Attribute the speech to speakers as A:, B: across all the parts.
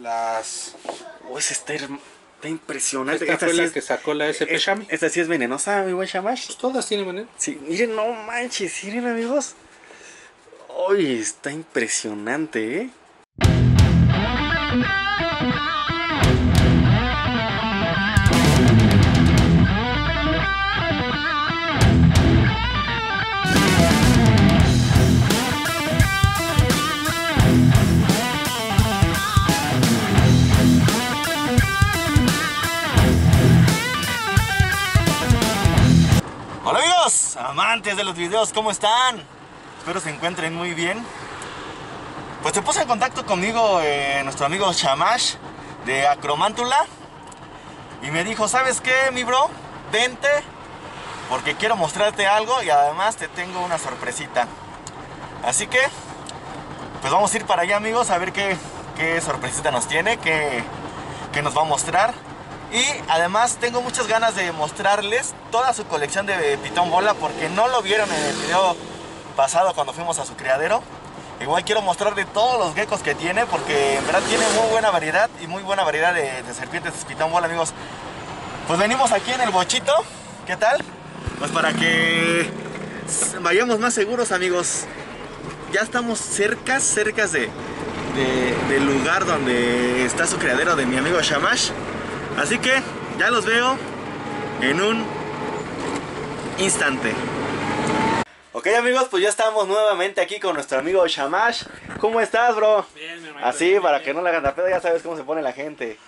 A: las...
B: Oh, esa está, impresionante.
A: Esta fue
B: sí
A: la
B: es-
A: que sacó la SP
B: es-
A: Shami.
B: Esta sí es venenosa, mi buen Shamash.
A: Pues todas tienen veneno.
B: Sí, miren, no manches, miren amigos. Uy, está impresionante, ¿eh? Amantes de los videos, ¿cómo están? Espero se encuentren muy bien. Pues se puso en contacto conmigo eh, nuestro amigo Shamash de Acromántula y me dijo, ¿sabes qué, mi bro? Vente porque quiero mostrarte algo y además te tengo una sorpresita. Así que, pues vamos a ir para allá amigos a ver qué, qué sorpresita nos tiene, qué, qué nos va a mostrar. Y además tengo muchas ganas de mostrarles toda su colección de pitón bola porque no lo vieron en el video pasado cuando fuimos a su criadero. Igual quiero mostrarle todos los geckos que tiene porque en verdad tiene muy buena variedad y muy buena variedad de, de serpientes pitón bola amigos. Pues venimos aquí en el bochito, ¿qué tal? Pues para que vayamos más seguros amigos. Ya estamos cerca, cerca de- del lugar donde está su criadero de mi amigo Shamash. Así que ya los veo en un instante. Ok amigos, pues ya estamos nuevamente aquí con nuestro amigo Shamash. ¿Cómo estás, bro?
A: Bien, mi hermano.
B: Así, para que no le hagan la pedo, ya sabes cómo se pone la gente.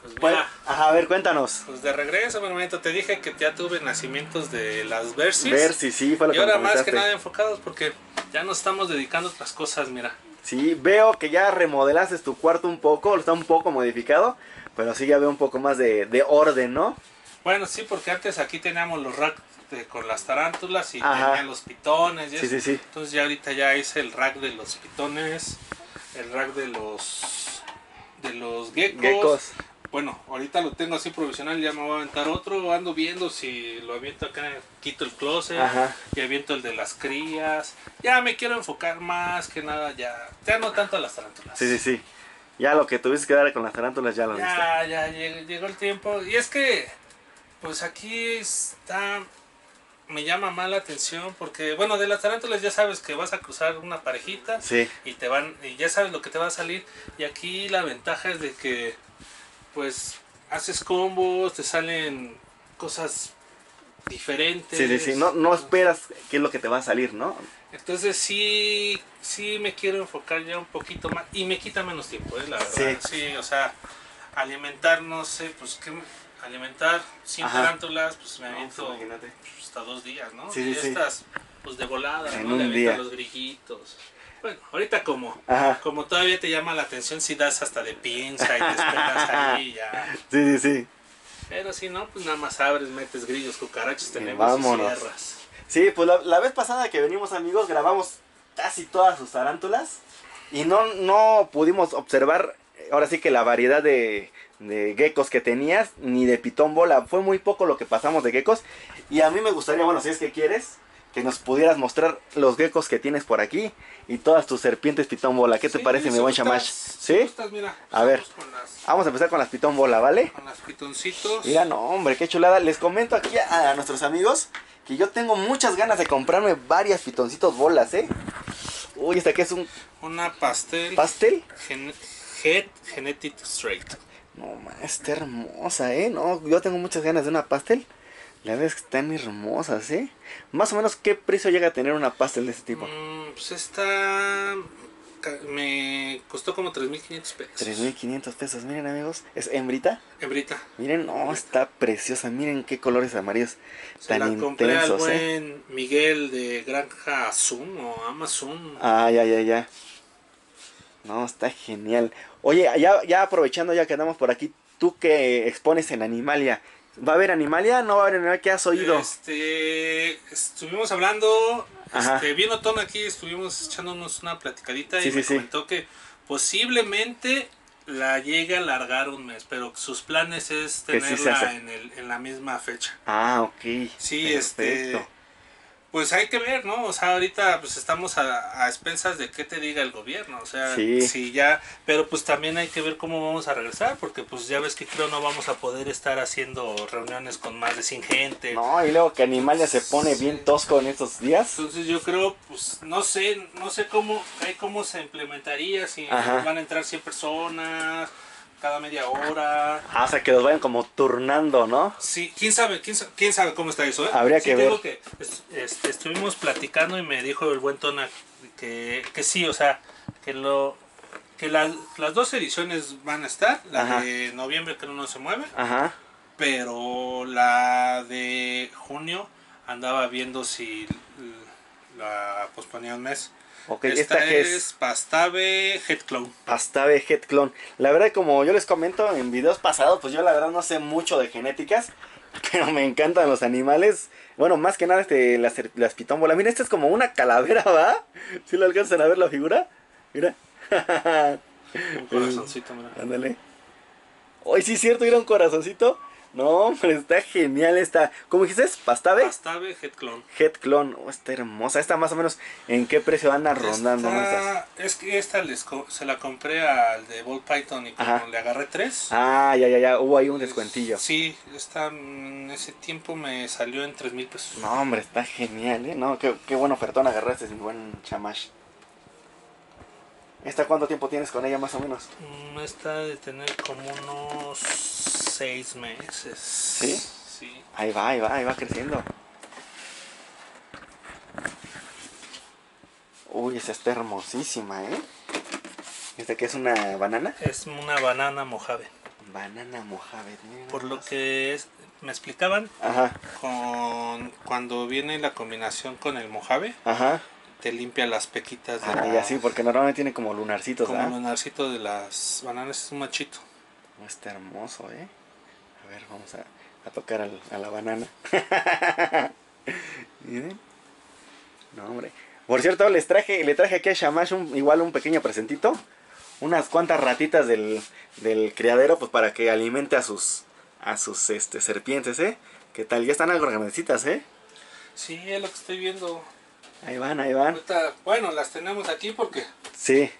A: Pues,
B: Pues,
A: mira,
B: ajá, a ver, cuéntanos.
A: pues de regreso, mi hermanito, te dije que ya tuve nacimientos de las Versis.
B: Ver si sí fue lo
A: Y
B: que me
A: ahora más que nada enfocados porque ya nos estamos dedicando a otras cosas, mira.
B: Sí, veo que ya remodelaste tu cuarto un poco, está un poco modificado, pero sí ya veo un poco más de, de orden, ¿no?
A: Bueno, sí, porque antes aquí teníamos los racks de- con las tarántulas y
B: Ajá.
A: tenían los pitones y
B: Sí,
A: eso.
B: sí, sí.
A: Entonces ya ahorita ya hice el rack de los pitones, el rack de los de los geckos.
B: Geckos.
A: Bueno, ahorita lo tengo así provisional, ya me voy a aventar otro, ando viendo si lo aviento acá, quito el closet
B: Ajá.
A: y aviento el de las crías. Ya me quiero enfocar más que nada ya, ya no tanto a las tarántulas.
B: Sí, sí, sí. Ya lo que tuviste que dar con las tarántulas ya lo.
A: Ya, ya llegó, llegó el tiempo. Y es que, pues aquí está, me llama más la atención porque, bueno, de las tarántulas ya sabes que vas a cruzar una parejita
B: Sí,
A: y te van, y ya sabes lo que te va a salir. Y aquí la ventaja es de que, pues, haces combos, te salen cosas diferentes.
B: sí, sí, sí. No, no esperas qué es lo que te va a salir, ¿no?
A: Entonces sí, sí me quiero enfocar ya un poquito más y me quita menos tiempo, ¿eh? la verdad.
B: Sí.
A: Sí, o sea, alimentar, no sé, pues qué alimentar sin
B: Ajá.
A: tarántulas, pues me
B: No,
A: aviento
B: pues,
A: pues, hasta dos días, ¿no?
B: Sí,
A: y
B: sí,
A: estas, pues de volada,
B: En
A: ¿no?
B: un
A: Le
B: día.
A: los grillitos. Bueno, ahorita como,
B: Ajá.
A: como todavía te llama la atención, si das hasta de pinza y te esperas ahí ya.
B: Sí, sí, sí.
A: Pero si no, pues nada más abres, metes grillos, cucarachas,
B: Y
A: tenemos
B: vámonos.
A: y cierras.
B: Sí, pues la, la vez pasada que venimos amigos grabamos casi todas sus tarántulas y no, no pudimos observar eh, ahora sí que la variedad de, de geckos que tenías ni de pitón bola. Fue muy poco lo que pasamos de geckos y a mí me gustaría, bueno, si es que quieres, que nos pudieras mostrar los geckos que tienes por aquí y todas tus serpientes pitón bola. ¿Qué te
A: Sí,
B: parece mi buen Shamash? ¿Sí?
A: gustas, mira,
B: A ver.
A: las,
B: Vamos a empezar con las pitón bola, ¿vale?
A: con las pitoncitos.
B: Mira, no, hombre, qué chulada. Les comento aquí a, a nuestros amigos que yo tengo muchas ganas de comprarme varias pitoncitos bolas, ¿eh? Uy, esta que es un
A: Una pastel.
B: pastel.
A: gen- Head Genetic Straight.
B: No, ma, está hermosa, ¿eh? No, yo tengo muchas ganas de una pastel. La verdad es que están hermosas, ¿eh? Más o menos, ¿qué precio llega a tener una pastel de este tipo?
A: Mm, pues esta ca- me costó como 3.500 pesos.
B: 3.500 pesos, miren amigos. ¿Es hembrita?
A: Hembrita.
B: Miren, no, está preciosa. Miren qué colores amarillos
A: Se
B: tan
A: la compré al
B: intensos, ¿eh?
A: buen Miguel de Granja Zoom o Amazon.
B: Ah, ya, ya, ya. No, está genial. Oye, ya, ya aprovechando ya que andamos por aquí, tú que expones en Animalia, ¿va a haber Animalia? ¿No va a haber Animalia? ¿Qué has oído?
A: Este, estuvimos hablando,
B: Ajá.
A: este, bien Otón aquí, estuvimos echándonos una platicadita
B: Sí,
A: y
B: sí,
A: me
B: sí.
A: comentó que posiblemente la llegue a alargar un mes, pero sus planes es tenerla en, el, en la misma fecha.
B: Ah, ok.
A: Sí, este, pues hay que ver, ¿no? O sea, ahorita pues estamos a, a expensas de qué te diga el gobierno, o sea,
B: Sí.
A: si ya, pero pues también hay que ver cómo vamos a regresar, porque pues ya ves que creo no vamos a poder estar haciendo reuniones con más de 100 gente.
B: No, y luego que Animalia se pone bien tosco en estos días.
A: Entonces yo creo, pues no sé, no sé cómo, ahí cómo se implementaría, si
B: Ajá.
A: van a entrar 100 personas cada media hora.
B: Ah, o sea, que los vayan como turnando, ¿no?
A: Sí, quién sabe, quién sabe, quién sabe cómo está eso, ¿eh?
B: Habría
A: Sí,
B: que ver.
A: digo que es- estuvimos platicando y me dijo el buen Tona que, que sí, o sea, que lo que la- las dos ediciones van a estar, la
B: Ajá.
A: de noviembre que no se mueve,
B: Ajá.
A: pero la de junio andaba viendo si la posponía un mes.
B: Ok,
A: Esta, es,
B: es
A: Pastave Head Clone.
B: Pastave Head Clone. La verdad, como yo les comento en videos pasados, pues yo la verdad no sé mucho de genéticas, pero me encantan los animales. Bueno, más que nada este, las, las pitómbolas. Mira, esta es como una calavera, ¿va? ¿Sí lo alcanzan a ver la figura? Mira.
A: Un corazoncito, mira.
B: Ándale. Hoy sí es cierto, era un corazoncito. No, hombre, está genial esta. ¿Cómo dijiste? ¿Pastave?
A: Pastave Head Clone.
B: Head Clone. Oh, está hermosa. Esta más o menos, ¿en qué precio anda rondando?
A: Esta- es que esta les se la compré al de Ball Python y como le agarré tres.
B: Ah, ya, ya, ya. Hubo ahí un descuentillo.
A: Sí, esta en ese tiempo me salió en 3 mil pesos.
B: No, hombre, está genial, ¿eh? No, qué, qué buen ofertón agarraste, mi buen chamash. ¿Esta cuánto tiempo tienes con ella más o menos?
A: Mm, Esta de tener como unos 6 meses.
B: ¿Sí?
A: Sí.
B: Ahí va, ahí va, ahí va creciendo. Uy, esa está hermosísima, ¿eh? ¿Esta que es una banana?
A: Es una banana mojave.
B: Banana mojave.
A: Por lo que es- me explicaban,
B: Ajá,
A: con cuando viene la combinación con el mojave,
B: ajá.
A: te limpia las pequitas de
B: Ah,
A: la-
B: ya sí, porque normalmente tiene como lunarcitos,
A: como el lunarcito de las bananas, es un machito.
B: Está hermoso, ¿eh? A ver, vamos a, a tocar al- a la banana. Miren. No, hombre. Por cierto, les traje, le traje aquí a Shamash un, igual un pequeño presentito. Unas cuantas ratitas del, del criadero, pues para que alimente a sus, a sus este, serpientes, ¿eh? ¿Qué tal? Ya están algo grandecitas, ¿eh?
A: Sí, es lo que estoy viendo.
B: Ahí van, ahí van.
A: Ahorita, bueno, las tenemos aquí porque
B: Sí.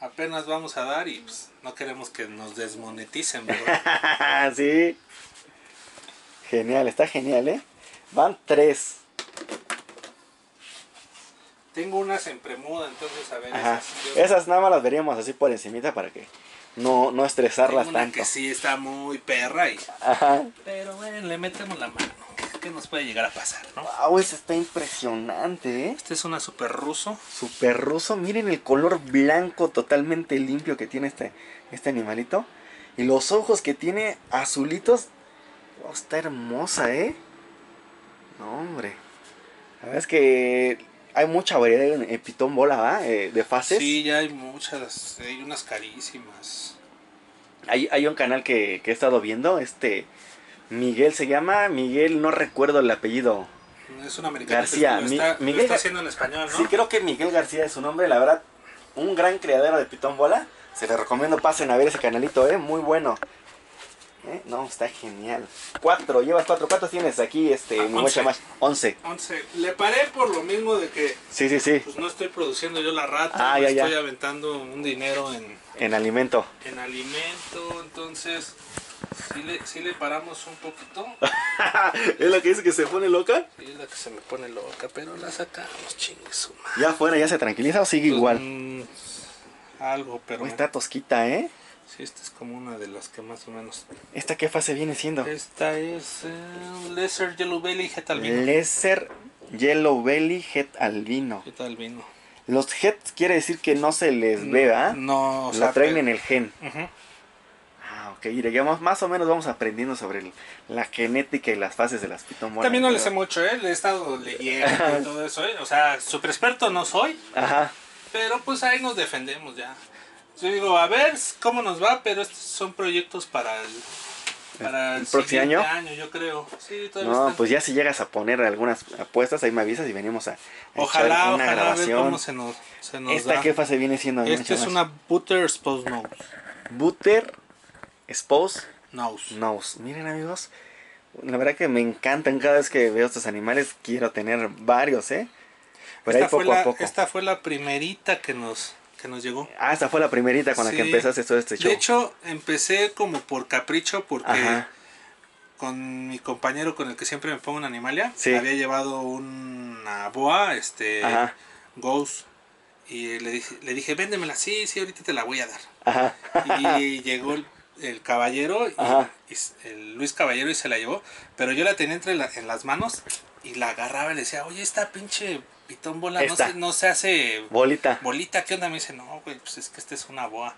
A: Apenas vamos a dar y pues, no queremos que nos desmoneticen, ¿verdad?
B: sí. Genial, está genial, ¿eh? Van tres.
A: Tengo unas en premuda, entonces a ver
B: Ajá.
A: esas.
B: Nada más las veríamos así por encimita para que no, no estresarlas
A: tengo una
B: tanto.
A: que sí está muy perra y...
B: Ajá.
A: Pero bueno, le metemos la mano. ¿Qué nos puede llegar a pasar, no?
B: Wow, esa está impresionante, ¿eh?
A: Este es una super ruso.
B: Super ruso. Miren el color blanco totalmente limpio que tiene este, este animalito. Y los ojos que tiene azulitos. Está hermosa, ¿eh? No, hombre. La verdad es que hay mucha variedad en, en pitón bola, ¿va? Eh, de fases.
A: Sí, ya hay muchas, hay unas carísimas.
B: Hay, hay un canal que, que he estado viendo, este Miguel se llama, Miguel no recuerdo el apellido.
A: Es un americano.
B: García,
A: Lo está, lo
B: Miguel
A: está haciendo en español, ¿no?
B: Sí, creo que Miguel García es su nombre, la verdad, un gran criadero de pitón bola. Se les recomiendo pasen a ver ese canalito, eh, muy bueno. Eh, No, está genial. Cuatro, llevas cuatro. ¿Cuántos tienes aquí, este,
A: Ah,
B: mi
A: once.
B: chamash? Once.
A: 11. Le paré por lo mismo de que
B: Sí, sí, sí.
A: pues no estoy produciendo yo la rata,
B: Ah, ya, ya.
A: estoy aventando un dinero en,
B: En alimento.
A: en alimento, entonces sí le, sí le paramos un poquito.
B: ¿Es la que dice que se pone loca?
A: Y es la que se me pone loca, pero la sacamos, chingue su madre.
B: Ya fuera, ya se tranquiliza o sigue igual.
A: Mm, algo, pero
B: Uy, está tosquita, ¿eh?
A: sí, esta es como una de las que más o menos.
B: ¿Esta qué fase viene siendo?
A: Esta es eh, Lesser Yellow Belly Het Albino.
B: Lesser Yellow Belly Het Albino.
A: Albino.
B: Los Het quiere decir que no se les ve, ¿ah?
A: No, o sea,
B: traen
A: pero-
B: en el gen.
A: Ujú.
B: Ah, más o menos vamos aprendiendo sobre el- la genética y las fases de las pitomonas.
A: También no le sé mucho, ¿eh? Le he estado leyendo y todo eso, ¿eh? O sea, super experto no soy,
B: Ajá.
A: pero pues ahí nos defendemos ya. Yo digo, a ver cómo nos va, pero estos son proyectos para el, para el,
B: ¿El próximo año?
A: yo creo. Sí,
B: No,
A: están.
B: pues ya si llegas a poner algunas apuestas, ahí me avisas y venimos a, a
A: Ojalá,
B: echar una
A: ojalá, a ver
B: grabación.
A: cómo se nos, se nos
B: ¿Esta
A: da.
B: qué fase viene siendo?
A: Esta es una Butter Spouse.
B: Butter Spouse
A: Nose.
B: Nose. Miren amigos. La verdad que me encantan cada vez que veo estos animales. Quiero tener varios, ¿eh? Pero ahí
A: esta, fue
B: poco
A: la,
B: a poco.
A: esta fue la primerita que nos, que nos llegó.
B: Ah, esta fue la primerita con la que empezaste todo este show.
A: De hecho, empecé como por capricho porque
B: Ajá.
A: con mi compañero con el que siempre me pongo en Animalia,
B: Sí.
A: había llevado una boa, este,
B: Ajá.
A: Ghost, y le dije, le dije, véndemela, sí, sí, ahorita te la voy a dar.
B: Ajá.
A: Y llegó el, el caballero, y, el Luis Caballero, y se la llevó, pero yo la tenía entre la- en las manos y la agarraba y le decía, oye, esta pinche pitón bola no se, no se hace
B: Bolita.
A: bolita, ¿qué onda? Me dice, no, güey, pues es que esta es una boa.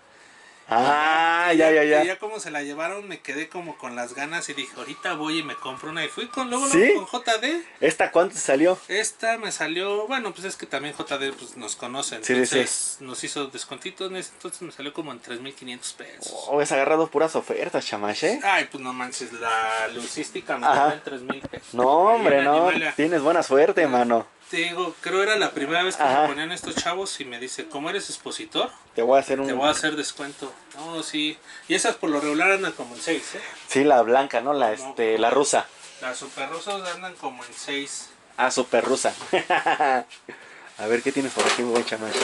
B: Ah,
A: Y
B: ya, ya,
A: y
B: ya.
A: ya como se la llevaron, me quedé como con las ganas y dije, ahorita voy y me compro una. Y fui con luego,
B: ¿Sí?
A: luego con JD.
B: ¿Esta cuánto salió?
A: Esta me salió, bueno, pues es que también JD pues, nos conoce.
B: Sí, sí, sí.
A: Entonces nos hizo descontitos. en ese Entonces me salió como en 3.500 pesos.
B: Oh, has agarrado puras ofertas, chamash, ¿eh?
A: Ay, pues no manches, la lucística me salió en 3.000 pesos.
B: No, hombre, no.
A: Animalia.
B: Tienes buena suerte, mano.
A: Te digo, creo era la primera vez que
B: Ajá.
A: me ponían estos chavos y me dice, ¿cómo eres expositor?
B: Te voy a hacer un.
A: Te voy a hacer descuento. No, sí. Y esas por lo regular andan como en 6, ¿eh?
B: Sí, la blanca, ¿no? La, este, la rusa.
A: Las super rosas andan como en 6.
B: Ah, super rusa. a ver, ¿qué tienes por aquí, buen chamash?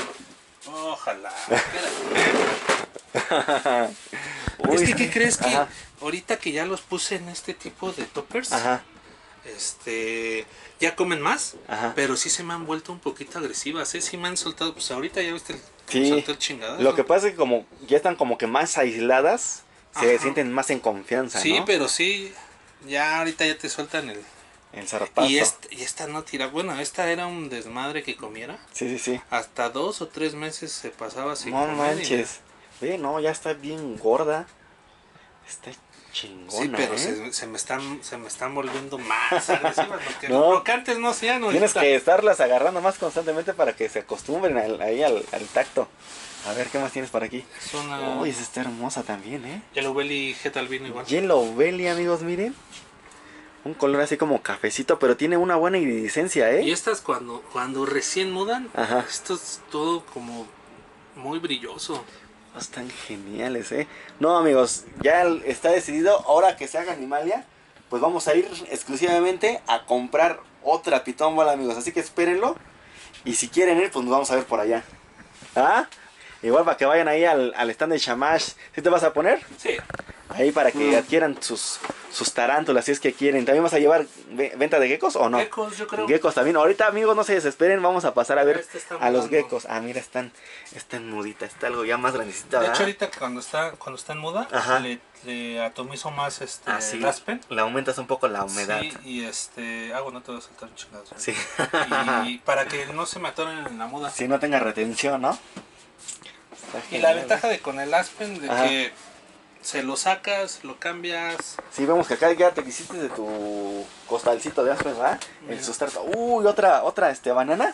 A: Ojalá.
B: Uy,
A: es que, ¿qué crees que
B: Ajá.
A: ahorita que ya los puse en este tipo de toppers,
B: Ajá.
A: Este, ya comen más,
B: Ajá.
A: pero sí se me han vuelto un poquito agresivas, ¿eh? Sí me han soltado, pues ahorita ya viste el,
B: Sí.
A: el chingadazo.
B: Lo que pasa es que como ya están como que más aisladas, se
A: Ajá.
B: sienten más en confianza,
A: Sí,
B: ¿no?
A: pero sí, ya ahorita ya te sueltan el...
B: El zarpazo.
A: Y esta, y esta no tira, bueno, esta era un desmadre que comiera.
B: Sí, sí, sí.
A: Hasta dos o tres meses se pasaba sin
B: No
A: y-
B: manches. Ve, no, ya está bien gorda. Está chingona,
A: Sí, pero
B: ¿eh?
A: se, se me están se me están volviendo más agresivas porque
B: No.
A: lo que antes no hacían
B: Tienes
A: ahorita.
B: que estarlas agarrando más constantemente para que se acostumbren al- ahí al, al tacto. A ver, ¿qué más tienes por aquí?
A: Es una
B: Uy, esa está hermosa también, ¿eh?
A: Yellow Belly Jet Albino igual.
B: Yellow Belly, amigos, miren. Un color así como cafecito, pero tiene una buena iridescencia,
A: Y
B: ¿eh?
A: estas cuando cuando recién mudan,
B: Ajá.
A: esto es todo como muy brilloso.
B: Están geniales, ¿eh? No, amigos, ya está decidido. Ahora que se haga Animalia, pues vamos a ir exclusivamente a comprar otra pitón bola, amigos. Así que espérenlo. Y si quieren ir, pues nos vamos a ver por allá. ¿Ah? Igual para que vayan ahí al, al stand de Shamash. ¿Sí te vas a poner?
A: Sí.
B: Ahí para que
A: Mm.
B: adquieran sus, sus tarántulas, si es que quieren. ¿También vas a llevar ve- venta de geckos o no?
A: Geckos, yo creo.
B: Geckos también. Ahorita, amigos, no se desesperen. Vamos a pasar a ver
A: Este
B: a los geckos. Ah, mira, están, están nuditas. Está algo ya más grandecita,
A: De hecho ahorita cuando está cuando está en muda
B: Ajá.
A: le, le atomizo más este
B: Ah, sí. Le aumentas un poco la humedad.
A: Sí, y este, ah, bueno, te voy a soltar un chingado.
B: Sí.
A: Y para que no se me atoren en la muda.
B: si no tenga retención, ¿no? Está
A: Y la ventaja de con el Aspen de
B: Ajá.
A: que se lo sacas, lo cambias.
B: Sí, vemos que acá ya te hiciste de tu costalcito de aspen, ¿verdad? El sustrato. Uy, otra, otra, este, banana.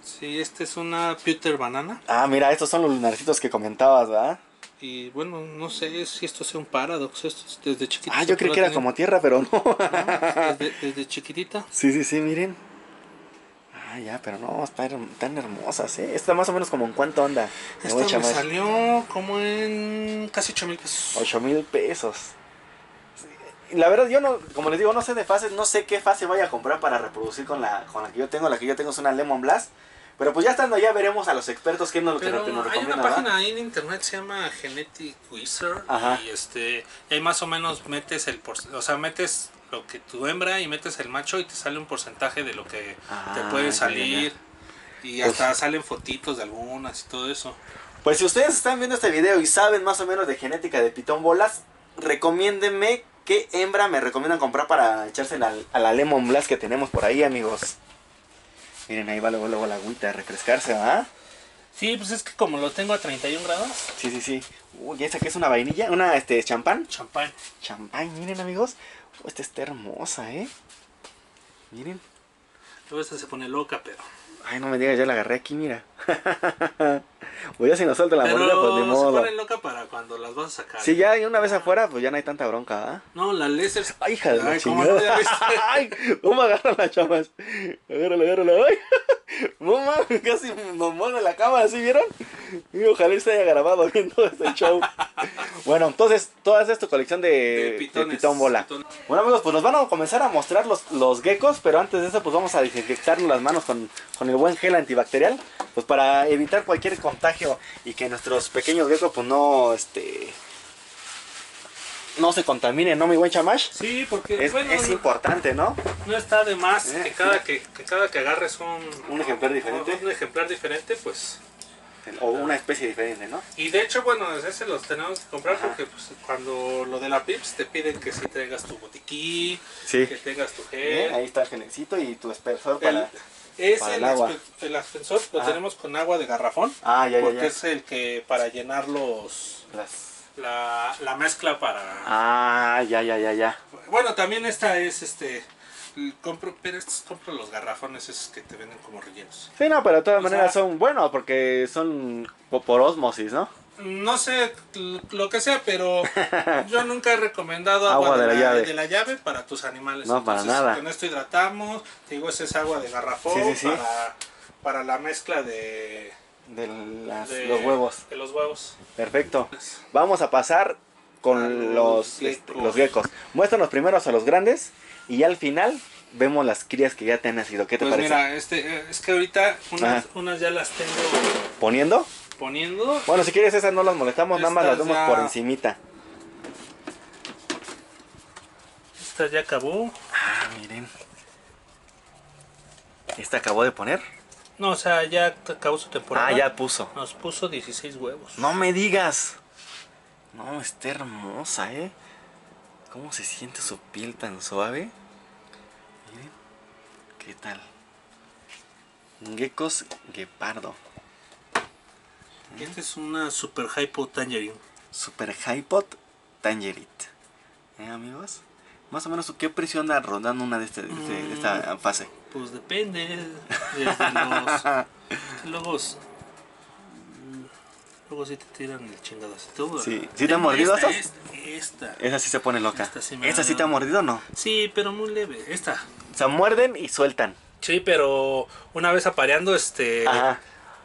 A: Sí, este es una Pewter Banana.
B: Ah, mira, estos son los lunarcitos que comentabas, ¿verdad?
A: Y bueno, no sé si esto sea un paradox. Esto es desde chiquitita.
B: Ah, yo creí que era como tierra, pero no.
A: Desde, desde chiquitita.
B: sí, sí, sí, miren. Ah, ya, pero no, están, están hermosas, ¿eh? Esta más o menos como en cuánto anda.
A: Esta me
B: más.
A: salió como en casi 8 mil pesos.
B: 8 mil pesos. La verdad, yo no, como les digo, no sé de fases, no sé qué fase vaya a comprar para reproducir con la, con la que yo tengo. La que yo tengo es una Lemon Blast. Pero pues ya estando allá veremos a los expertos qué que
A: Pero
B: nos, que nos
A: hay una
B: ¿verdad?
A: página ahí en internet se llama Genetic Wizard
B: Ajá.
A: y este y ahí más o menos metes el o sea metes lo que tu hembra y metes el macho y te sale un porcentaje de lo que
B: Ah,
A: te
B: ya,
A: puede
B: ya,
A: salir y
B: Pues-
A: hasta salen fotitos de algunas y todo eso.
B: Pues si ustedes están viendo este video y saben más o menos de genética de pitón bolas, recomiéndenme qué hembra me recomiendan comprar para echarse la- a la Lemon Blast que tenemos por ahí, amigos. Miren, ahí va luego, luego la agüita de refrescarse, ¿va?
A: Sí, pues es que como lo tengo a 31 grados,
B: Sí, sí, sí. Uy, ¿esa que es una vainilla? ¿Una, este, champán?
A: champán.
B: Champán, miren, amigos. Esta está hermosa, ¿eh? Miren.
A: Luego esta se pone loca, pero
B: Ay, no me digas, ya la agarré aquí, mira. pues ya si nos suelta la
A: pero
B: mordida, pues
A: se
B: modo.
A: pone loca para cuando las vas a sacar.
B: Sí, ya y una vez afuera, pues ya no hay tanta bronca, ¿ah?
A: No, la laser
B: Ay, hija de la
A: Ay, ¿cómo no
B: chingada. Ay, ¿cómo agarra la chamas? Agárrala, agárrala. Ay, mamá, casi nos mueve la cámara, ¿sí vieron? Y ojalá se haya grabado viendo este show. Bueno, entonces, toda esta es tu colección de,
A: De
B: pitón bola.
A: Pitón.
B: Bueno amigos, pues nos van a comenzar a mostrar los, los geckos, pero antes de eso pues vamos a desinfectarnos las manos con, con el buen gel antibacterial, pues para evitar cualquier contagio y que nuestros pequeños geckos pues no, este, no se contaminen, ¿no mi buen chamash?
A: Sí, porque
B: Es,
A: bueno,
B: es importante, ¿no?
A: no está de más
B: Eh,
A: que, cada que, que cada que agarres un,
B: Un ejemplar diferente.
A: un ejemplar diferente, pues
B: O una especie diferente, ¿no?
A: Y de hecho, bueno, ese los tenemos que comprar
B: Ajá.
A: porque pues, cuando lo de la Pips te piden que si traigas tu botiquín,
B: Sí.
A: que tengas tu
B: Bien,
A: gel.
B: ahí está el gelecito y tu espersor
A: El,
B: para...
A: es
B: para
A: el,
B: el agua.
A: el aspersor lo
B: Ajá.
A: tenemos con agua de garrafón.
B: Ah, ya, ya,
A: porque
B: ya.
A: es el que para llenar los
B: Las-
A: la, la mezcla para
B: Ah, ya, ya, ya, ya.
A: bueno también esta es este compro pero estos compro los garrafones esos que te venden como rellenos
B: Sí, no, pero de todas
A: O
B: maneras
A: sea-
B: son buenos porque son po- por osmosis, ¿no?
A: no sé lo que sea pero yo nunca he recomendado agua,
B: Agua
A: de,
B: la
A: la,
B: llave.
A: de la llave para tus animales
B: No, para nada.
A: con esto hidratamos te digo esa es agua de garrafón
B: Sí, sí, sí.
A: para para la mezcla de,
B: De las-
A: de-
B: los huevos.
A: de los huevos
B: Perfecto. Vamos a pasar con los,
A: los
B: este,
A: geckos.
B: los geckos. Muéstranos primero a los grandes y al final vemos las crías que ya te han nacido. ¿Qué te
A: pues
B: parece?
A: mira este eh, es que ahorita unas, ya las tengo
B: ¿Poniendo?
A: poniendo
B: Bueno, si quieres esas no las molestamos, nada más las vemos
A: ya-
B: por encimita.
A: esta ya acabó
B: Ah, miren. ¿Esta acabó de poner?
A: no o sea ya acabó su temporada
B: Ah, ya puso.
A: nos puso 16 huevos
B: No me digas. No, está hermosa, ¿eh? ¿Cómo se siente su piel tan suave? Miren. ¿Qué tal? Geckos guepardo.
A: Esta es una super hypo tangerine.
B: Super Hypot Tangerite. ¿Eh, amigos? Más o menos, ¿qué precio anda rondando una de, este- de este- de
A: Mm.
B: esta fase?
A: Pues depende. Desde los. que luego. s- mm, Luego sí te tiran el chingadacito.
B: Sí. ¿Sí te han mordido
A: esta, esta, esta.
B: Esa sí se pone loca.
A: Esta sí me
B: ¿Esta
A: da-
B: sí te ha mordido o no?
A: Sí, pero muy leve. Esta.
B: O sea, muerden y sueltan.
A: Sí, pero una vez apareando, este.
B: Ajá.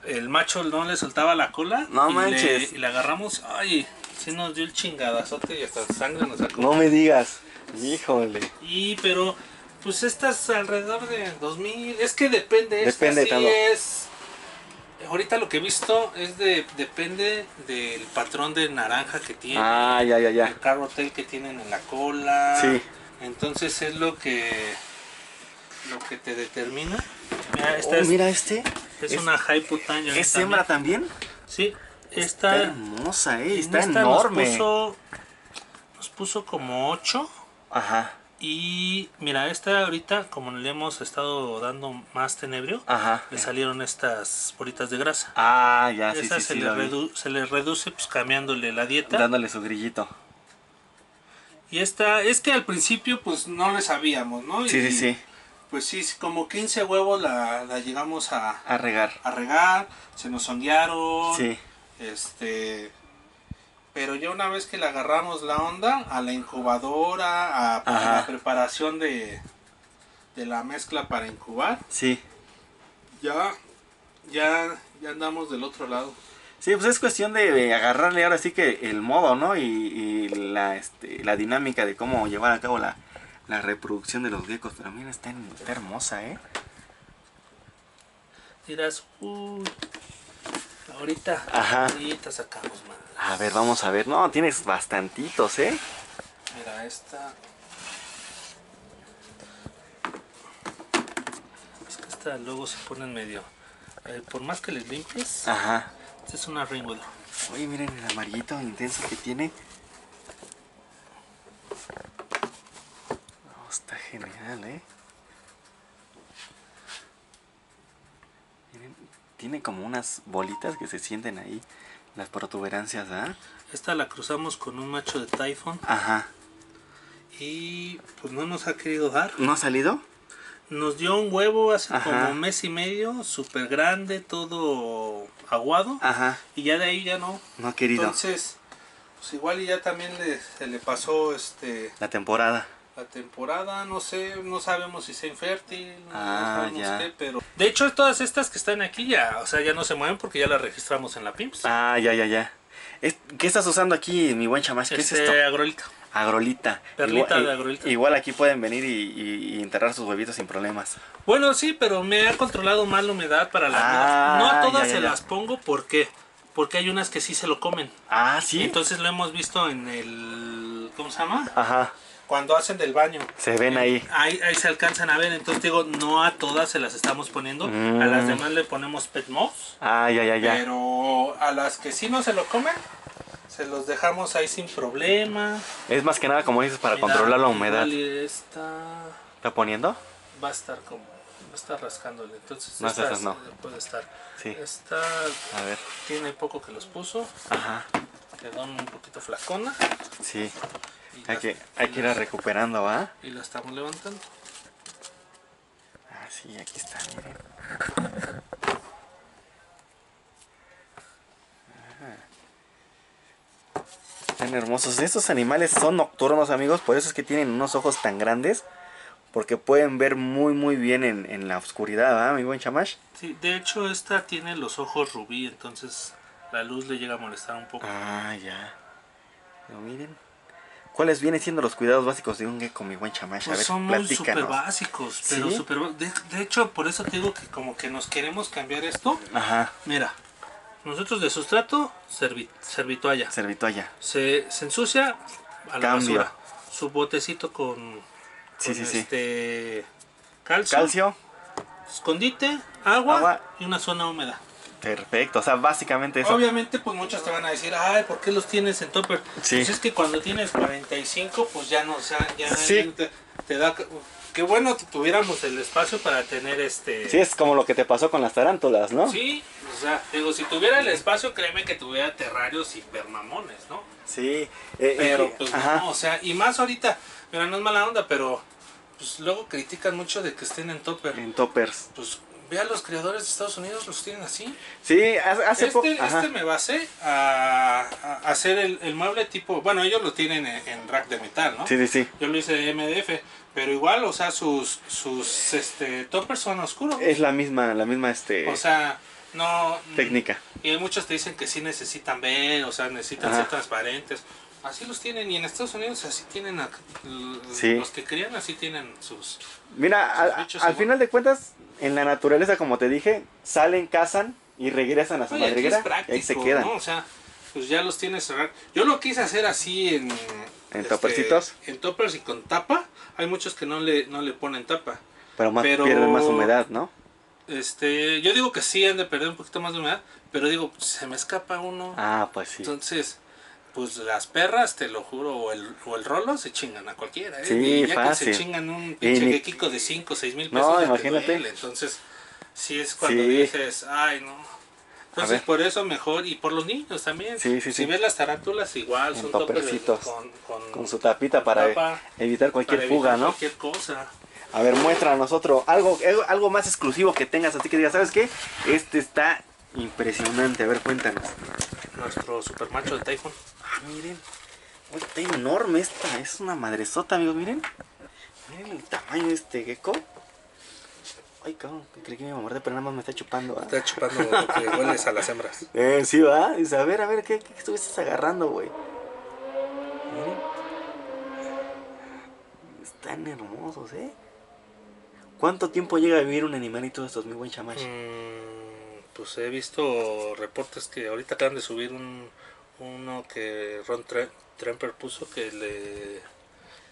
A: El macho no le soltaba la cola.
B: No
A: y
B: manches.
A: Le, y le agarramos. Ay, sí nos dio el chingadazote y hasta sangre nos sacó.
B: No me digas. Híjole.
A: Y pero pues estas alrededor de 2000, es que depende, esta
B: Depende
A: sí
B: todo.
A: es ahorita lo que he visto es de depende del patrón de naranja que tiene,
B: Ah, ya, ya, ya.
A: el carrotel que tienen en la cola.
B: Sí.
A: Entonces es lo que lo que te determina. Mira, esta
B: Oh,
A: es,
B: mira este.
A: es
B: es-
A: una hypotangia.
B: ¿Es hembra también?
A: Sí,
B: Está
A: esta
B: hermosa, eh. Está
A: esta
B: enorme.
A: Nos puso, nos puso como 8
B: Ajá.
A: Y mira, esta ahorita, como le hemos estado dando más tenebrio,
B: Ajá.
A: le salieron estas bolitas de grasa.
B: Ah, ya, sí, sí,
A: se,
B: sí.
A: le redu- se le reduce pues cambiándole la dieta.
B: Dándole su grillito.
A: Y esta, es que al principio pues no le sabíamos, ¿no?
B: Sí,
A: Y,
B: sí, sí.
A: Pues sí, como 15 huevos la, la llegamos a,
B: A regar.
A: a regar, se nos sondearon.
B: Sí.
A: Este. Pero ya una vez que le agarramos la onda, a la incubadora, a, la preparación de, de la mezcla para incubar,
B: Sí.
A: ya, ya, ya andamos del otro lado.
B: Sí, pues es cuestión de, de agarrarle ahora sí que el modo, ¿no? Y, y la, este, la dinámica de cómo llevar a cabo la, la reproducción de los geckos. Pero mira, está, está hermosa, ¿eh?
A: Dirás, uy, ahorita,
B: Ajá.
A: ahorita sacamos más.
B: A ver, vamos a ver. No, tienes bastantitos, ¿eh?
A: Mira, esta. Es que esta luego se ponen medio. eh, por más que les limpies,
B: Ajá.
A: esta es una ringwood.
B: Oye, miren el amarillito intenso que tiene. Oh, está genial, ¿eh? Miren, tiene como unas bolitas que se sienten ahí, las protuberancias, ¿ah?
A: Esta la cruzamos con un macho de Typhon
B: Ajá.
A: y pues no nos ha querido dar.
B: ¿No ha salido?
A: Nos dio un huevo hace
B: Ajá.
A: como un mes y medio, súper grande, todo aguado.
B: Ajá.
A: Y ya de ahí ya no.
B: No ha querido.
A: Entonces, pues igual y ya también le, se le pasó este
B: La temporada.
A: La temporada, no sé, no sabemos si sea infértil, no
B: Ah,
A: sabemos qué, pero... De hecho, todas estas que están aquí ya, o sea, ya no se mueven porque ya las registramos en la PIMS.
B: Ah, ya, ya, ya. Es- ¿Qué estás usando aquí, mi buen chamash? ¿Qué es
A: Este,
B: esto?
A: agrolita.
B: Agrolita.
A: Perlita
B: igual,
A: de agrolita.
B: Igual aquí pueden venir y, y- y enterrar sus huevitos sin problemas.
A: Bueno, sí, pero me ha controlado mal la humedad para las
B: Ah.
A: No a todas
B: ya, ya,
A: se
B: ya.
A: las pongo, ¿por qué? Porque hay unas que sí se lo comen.
B: Ah, sí.
A: Entonces lo hemos visto en el... ¿Cómo se llama?
B: Ajá.
A: Cuando hacen del baño.
B: Se ven ahí.
A: Ahí, ahí se alcanzan a ver. Entonces digo, no a todas se las estamos poniendo. A las
B: Mm.
A: demás le ponemos pet moss.
B: Ah, ya, ya, ya.
A: Pero a las que sí no se lo comen, se los dejamos ahí sin problema.
B: Es más que nada, como dices, para controlar la humedad.
A: Esta
B: ¿Está poniendo?
A: va a estar como, va a estar rascándole. Entonces,
B: No,
A: esta
B: no.
A: puede estar.
B: Sí.
A: Esta
B: A ver.
A: tiene poco que los puso,
B: Ajá.
A: quedó un poquito flacona.
B: Sí. Hay que, hay que recuperando, ¿va?
A: y la estamos levantando.
B: Ah, sí, aquí está, miren. Ah. Están hermosos. Estos animales son nocturnos, amigos. Por eso es que tienen unos ojos tan grandes. Porque pueden ver muy, muy bien en, en la oscuridad, ¿va, mi buen chamash?
A: Sí, de hecho esta tiene los ojos rubí, entonces la luz le llega a molestar un poco.
B: Ah, ya. Pero miren. ¿Cuáles vienen siendo los cuidados básicos de un gecko, mi buen chamash? A
A: Pues
B: ver,
A: son muy súper básicos, pero ba- de, de hecho, por eso te digo que como que nos queremos cambiar esto.
B: Ajá.
A: Mira, nosotros de sustrato, servi, servitoalla.
B: Servitoalla.
A: Se, se ensucia a la
B: Cambio.
A: basura. Su botecito con, con
B: sí, sí.
A: este calcio,
B: Calcio.
A: escondite, agua,
B: Agua.
A: y una zona húmeda.
B: Perfecto. O sea, básicamente eso.
A: Obviamente, pues muchos te van a decir, ay, ¿por qué los tienes en topper?
B: Sí.
A: Pues es que cuando tienes 45, pues ya no, o sea, ya,
B: Sí.
A: te, te da... Qué bueno que tuviéramos el espacio para tener este...
B: Sí, es como lo que te pasó con las tarántulas, ¿no?
A: Sí, o sea, digo, si tuviera el espacio, créeme que tuviera terrarios hipermamones, ¿no?
B: Sí. eh, eh,
A: Pero,
B: eh,
A: pues
B: ajá.
A: no, o sea, y más ahorita, mira, no es mala onda, pero pues luego critican mucho de que estén en topper.
B: En toppers.
A: Pues ve a los creadores de Estados Unidos, los tienen así.
B: Sí, hace, poco.
A: Este, este me basé a, a hacer el, el mueble tipo, bueno, ellos lo tienen en, en rack de metal, ¿no?
B: Sí, sí, sí.
A: Yo lo hice de MDF, pero igual, o sea, sus, sus este, toppers son oscuros.
B: Es la misma, la misma este
A: O sea, no...
B: técnica.
A: Y hay muchos que dicen que sí necesitan ver, o sea, necesitan
B: Ajá.
A: ser transparentes. Así los tienen y en Estados Unidos así tienen, a-
B: Sí.
A: los que crían así tienen sus...
B: Mira,
A: Sus
B: al,
A: bichos
B: al final de cuentas, en la naturaleza, como te dije, salen, cazan y regresan a su
A: Oye,
B: madriguera
A: práctico,
B: y ahí se quedan.
A: ¿no? O sea, pues ya los tienes cerrar. Yo lo quise hacer así en...
B: ¿En toppercitos?
A: En toppers y con tapa. Hay muchos que no le, no le ponen tapa.
B: Pero más
A: pero-
B: pierden más humedad, ¿no?
A: Este, yo digo que sí han de perder un poquito más de humedad, pero digo, se me escapa uno.
B: Ah, pues sí.
A: Entonces, pues las perras, te lo juro, o el, o el rolo se chingan a cualquiera. ¿eh?
B: Sí,
A: Y ya
B: fácil.
A: que se chingan un pinche
B: ni-
A: de 5 o 6 mil
B: No,
A: pesos. te
B: imagínate.
A: duele. Entonces, sí es cuando
B: Sí.
A: dices, ay, no. Entonces, por eso mejor, y por los niños también.
B: Sí, sí,
A: si ves las tarántulas, igual,
B: En
A: son
B: toppercitos.
A: con, con,
B: Con su tapita para
A: tapa,
B: evitar cualquier
A: para evitar
B: fuga, ¿no?
A: Cualquier cosa.
B: A ver, muestra a nosotros algo, algo- más exclusivo que tengas, así que digas, ¿sabes qué? Este está impresionante. A ver, cuéntanos.
A: Nuestro super macho de Typhoon.
B: Miren. Uy, está enorme esta. Es una madresota, amigos, miren. Miren el tamaño de este gecko. Ay, cabrón, creí que me iba a morder, pero nada más me está chupando.
A: Está chupando lo que hueles a las hembras.
B: Eh, sí, va. Dice, a ver, a ver, ¿qué, qué estuviste agarrando, güey? Miren. Están hermosos, ¿eh? ¿Cuánto tiempo llega a vivir un animalito de estos, mi buen chamash?
A: Mm, pues he visto reportes que ahorita acaban de subir un uno que Ron Tre- Tremper puso que le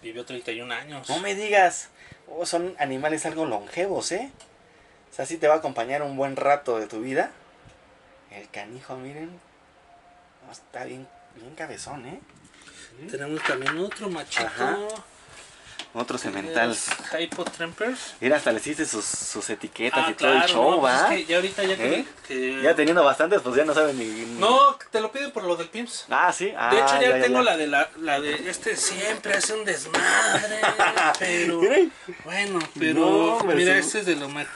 A: vivió 31 años.
B: No me digas. Oh, son animales algo longevos, ¿eh? O sea, sí te va a acompañar un buen rato de tu vida. El canijo, miren. Está bien, bien cabezón, ¿eh?
A: Tenemos también otro machito.
B: Ajá. Otro cemental.
A: Es Hypo Tremper.
B: Mira, hasta le hiciste sus, sus etiquetas
A: Ah,
B: y todo el show,
A: no, pues
B: ¿va?
A: es que ya ahorita ya que,
B: ¿Eh?
A: que-
B: Ya teniendo bastantes, pues ya no saben ni...
A: No, te lo piden por lo del PIMS.
B: Ah, sí. Ah,
A: De hecho ya,
B: ya,
A: tengo
B: ya.
A: la de la, la de este siempre hace un desmadre, pero bueno, pero
B: No,
A: mira este es de lo mejor,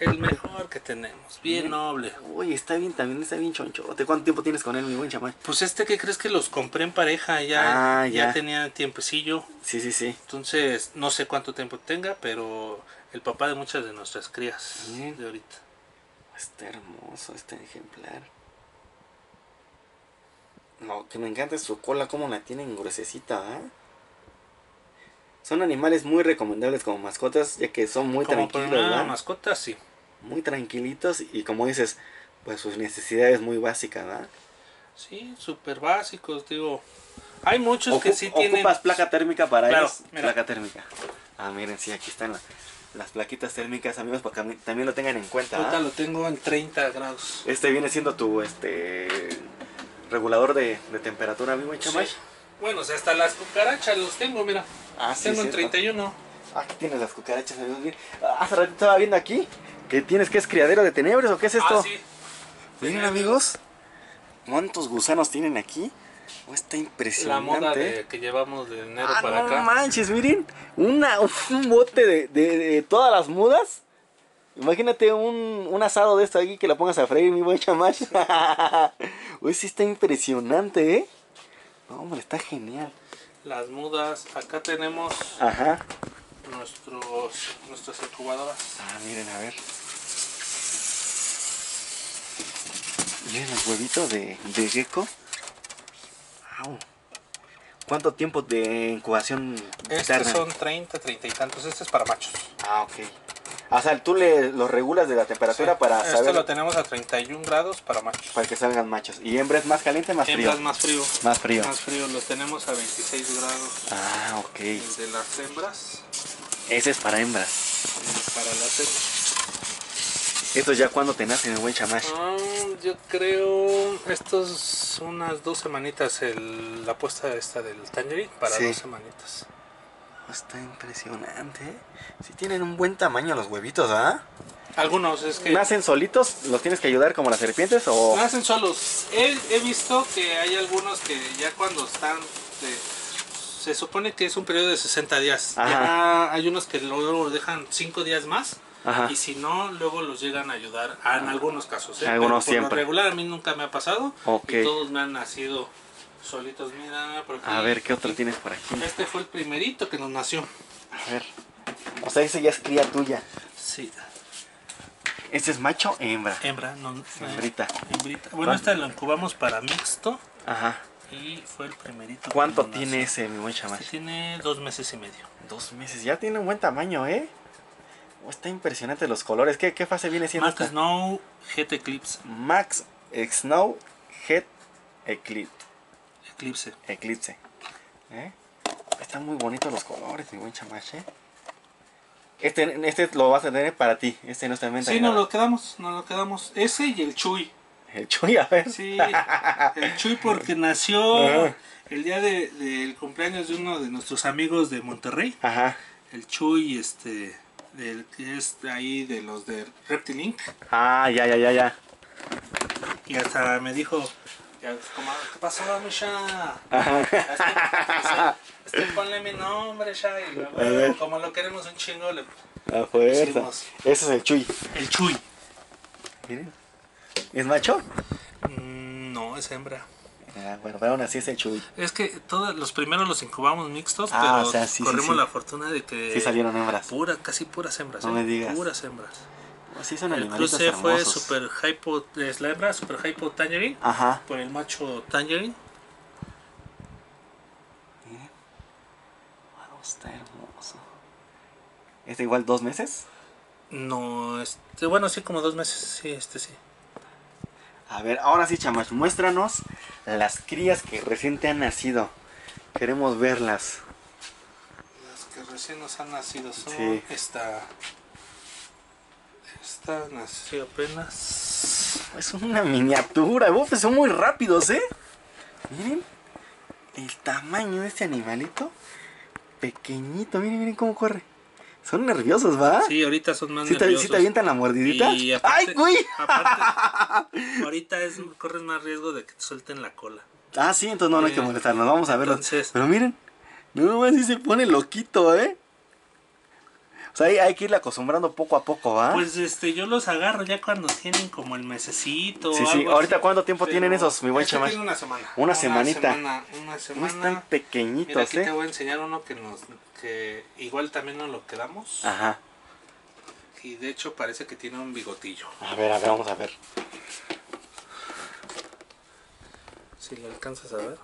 A: el mejor que tenemos, bien noble.
B: Uy, está bien, también está bien chonchote. ¿Cuánto tiempo tienes con él, mi buen chamán?
A: Pues este que crees que los compré en pareja ya,
B: Ah,
A: ya.
B: ya.
A: tenía tiempecillo,
B: Sí, sí, sí.
A: entonces no sé cuánto tiempo tenga, pero el papá de muchas de nuestras crías
B: Bien.
A: de ahorita.
B: Está hermoso este ejemplar. Lo que me encanta es su cola, como la tienen gruesecita, ¿ah? Son animales muy recomendables como mascotas, ya que son muy
A: Como
B: tranquilos,
A: una
B: ¿verdad?
A: mascota, sí.
B: Muy tranquilitos y como dices, pues sus necesidades muy básicas, ¿verdad?
A: Sí, súper básicos, digo. Hay muchos que sí tienen.
B: ¿Ocupas placa térmica para
A: Claro,
B: ellos?
A: mira.
B: Placa térmica. Ah, miren, sí, aquí están la- las plaquitas térmicas, amigos, para que también lo tengan en cuenta. ¿ah?
A: Ahorita lo tengo en 30 grados.
B: Este viene siendo tu este regulador de, de temperatura, amigo Chamash.
A: Sí. Bueno, o sea, hasta las cucarachas los tengo, mira.
B: Ah, sí,
A: tengo en
B: cierto.
A: 31.
B: Ah, Aquí tienes las cucarachas, amigos. Ah, Hace ratito estaba viendo aquí que tienes que es criadero de tenebres o qué es esto.
A: Ah, sí.
B: Miren, amigos. ¿Cuántos gusanos tienen aquí? Oh, está
A: La
B: impresionante.
A: moda de, que llevamos de enero
B: Ah,
A: para
B: no
A: acá.
B: manches, miren. Una, un bote de, de- de todas las mudas. Imagínate un, un asado de esto aquí que la pongas a freír, mi buen chamash. Uy, sí está impresionante, ¿eh? No, hombre, está genial.
A: Las mudas. Acá tenemos
B: Ajá.
A: nuestros, nuestras incubadoras.
B: Ah, miren, a ver. Miren los huevitos de, de gecko. Au. ¿Cuánto tiempo de incubación
A: Estos
B: tardan?
A: son 30, 30 y tantos. Este es para machos.
B: Ah, ok. O sea, tú le los regulas de la temperatura
A: Sí.
B: para
A: Este
B: saber
A: lo tenemos a 31 grados para machos.
B: para que salgan machos. ¿Y hembra es más caliente, más
A: Hembras
B: frío?
A: más frío.
B: Más frío.
A: Más frío. Lo tenemos a 26 grados.
B: Ah, ok.
A: El de las hembras.
B: Ese es para hembras.
A: Para las hembras.
B: Esto ya cuando te nacen, el buen chamash.
A: Ah, yo creo estos unas dos semanitas el, la puesta esta del tangerine para
B: Sí.
A: dos semanitas.
B: Está impresionante. ¿eh? Sí tienen un buen tamaño los huevitos, ¿ah?
A: Algunos es que
B: ¿Nacen solitos? ¿Los tienes que ayudar como las serpientes o...?
A: nacen solos. He, he visto que hay algunos que ya cuando están de- se supone que es un periodo de 60 días.
B: Ajá.
A: Ya hay unos que luego dejan 5 días más.
B: Ajá.
A: Y si no, luego los llegan a ayudar en algunos casos. ¿eh?
B: Algunos
A: Pero por
B: siempre.
A: lo regular a mí nunca me ha pasado. Y todos me han nacido solitos. Mira, por aquí.
B: A ver, ¿qué otro tienes por aquí?
A: Este fue el primerito que nos nació.
B: A ver. O sea, ese ya es cría tuya.
A: Sí.
B: ¿Este es macho o hembra?
A: Hembra, no.
B: Hembrita.
A: hembrita. Bueno, este lo incubamos para mixto.
B: Ajá.
A: Y fue el primerito.
B: ¿Cuánto tiene
A: nació.
B: ese, mi buen chamash?
A: Este tiene dos meses y medio.
B: Dos meses. Ya tiene un buen tamaño, ¿eh? Oh, está impresionante los colores. ¿Qué, qué fase viene siendo
A: Max
B: esta?
A: Snow Jet Eclipse.
B: Max Snow Head Eclipse.
A: Eclipse.
B: Eclipse. ¿Eh? Están muy bonitos los colores, mi buen chamash, ¿eh? Este, este lo vas a tener para ti. Este no está en venta.
A: Sí, nos
B: nada.
A: lo quedamos, nos lo quedamos. Ese y el Chuy.
B: El Chuy, a ver.
A: Sí, el Chuy porque nació
B: Ajá.
A: el día de- del cumpleaños de uno de nuestros amigos de Monterrey.
B: Ajá.
A: El Chuy, este, que es de ahí de los de Reptil Inc.
B: Ah, ya, ya, ya, ya.
A: Y hasta me dijo, ya, como, ¿qué pasó, Misha? Este, este, ponle mi nombre, ya. Y luego, como lo queremos un chingo, le
B: A fuerza. Ese es el Chuy.
A: El Chuy.
B: Miren. ¿Es macho?
A: Mm, no, es hembra.
B: Ah, bueno, pero aún así es el Chuy.
A: Es que todos los primeros los incubamos mixtos,
B: Ah,
A: pero
B: o sea, sí, sí,
A: corrimos
B: sí.
A: la fortuna de que
B: Sí salieron hembras.
A: pura, casi puras hembras.
B: No
A: ¿eh?
B: me digas.
A: Puras hembras.
B: Sí son
A: El cruce fue super hypo, es la hembra super hypo tangerine
B: Ajá.
A: por el macho tangerine.
B: Wow, está hermoso. ¿Este igual dos meses?
A: No, este, bueno, sí, como dos meses, sí, este sí.
B: A ver, ahora sí, chamas, muéstranos las crías que recién te han nacido. Queremos verlas.
A: Las que recién nos han nacido son
B: Sí.
A: esta. Esta nació apenas.
B: Es una miniatura. Uf, son muy rápidos, ¿eh? Miren el tamaño de este animalito. Pequeñito, miren, miren cómo corre. Son nerviosos, ¿va?
A: Sí, ahorita son más
B: ¿Sí te,
A: nerviosos.
B: sí te avientan la mordidita?
A: Y aparte-
B: ¡Ay, güey!
A: aparte, ahorita es, corres más riesgo de que te suelten la cola.
B: Ah, sí, entonces no, no hay que
A: Eh,
B: molestarnos. Vamos a verlos.
A: entonces-
B: Pero miren, no más si se pone loquito, ¿eh? O sea, hay, hay que irle acostumbrando poco a poco, ¿va?
A: Pues este, yo los agarro ya cuando tienen como el mesecito.
B: sí,
A: o
B: sí.
A: algo
B: ¿Ahorita
A: así.
B: cuánto tiempo
A: Pero
B: tienen esos, mi buen
A: este tiene una semana.
B: Una semanita.
A: semana, una
B: No
A: semana.
B: están
A: Mira,
B: pequeñitos,
A: aquí te
B: ¿eh?
A: voy a enseñar uno que nos que igual también nos lo quedamos
B: Ajá.
A: y de hecho parece que tiene un bigotillo.
B: A ver, a ver, vamos a ver.
A: Si lo alcanzas a ver.